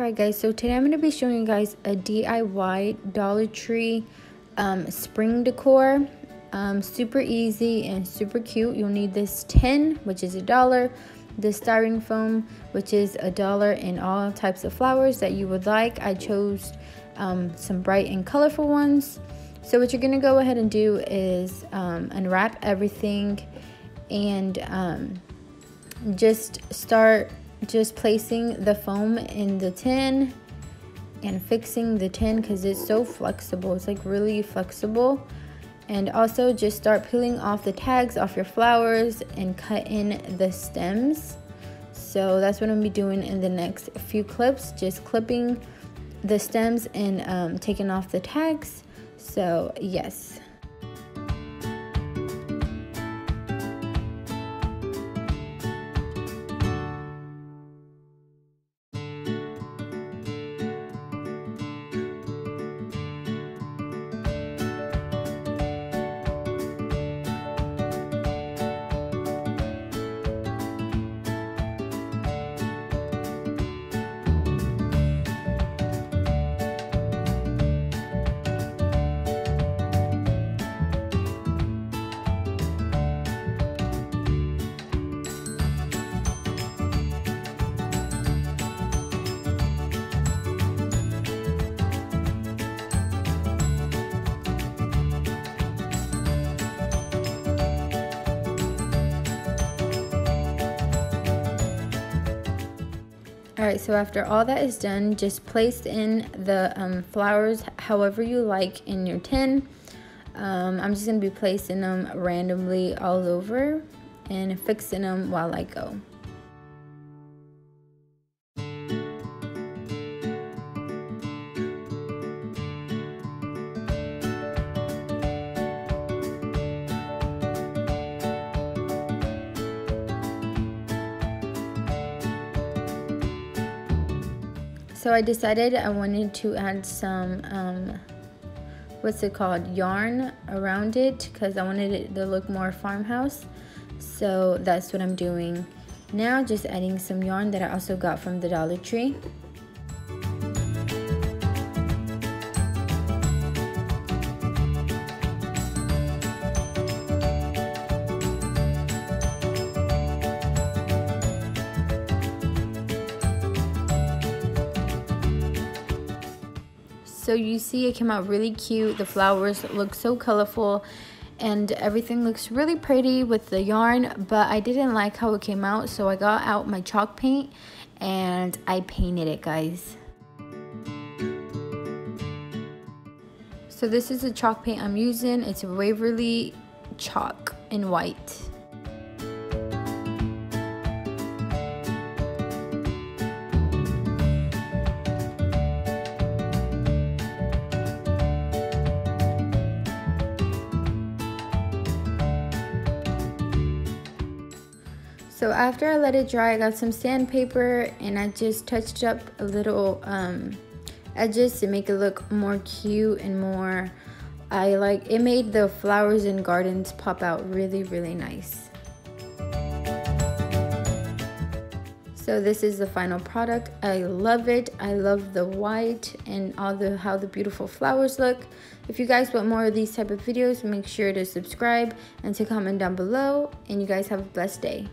Alright guys, so today I'm going to be showing you guys a DIY Dollar Tree um, spring decor. Um, super easy and super cute. You'll need this tin, which is a dollar, the styrofoam foam, which is a dollar, and all types of flowers that you would like. I chose um, some bright and colorful ones. So what you're going to go ahead and do is um, unwrap everything and um, just start just placing the foam in the tin and fixing the tin because it's so flexible. It's like really flexible. And also just start peeling off the tags off your flowers and cut in the stems. So that's what I'm gonna be doing in the next few clips just clipping the stems and um, taking off the tags. So yes Alright, so after all that is done, just place in the um, flowers however you like in your tin. Um, I'm just going to be placing them randomly all over and fixing them while I go. So I decided I wanted to add some, um, what's it called, yarn around it because I wanted it to look more farmhouse. So that's what I'm doing now, just adding some yarn that I also got from the Dollar Tree. So you see it came out really cute. The flowers look so colorful and everything looks really pretty with the yarn but I didn't like how it came out so I got out my chalk paint and I painted it guys. So this is the chalk paint I'm using. It's Waverly chalk in white. So after I let it dry, I got some sandpaper and I just touched up a little um, edges to make it look more cute and more, I like, it made the flowers and gardens pop out really, really nice. So this is the final product. I love it. I love the white and all the how the beautiful flowers look. If you guys want more of these type of videos, make sure to subscribe and to comment down below. And you guys have a blessed day.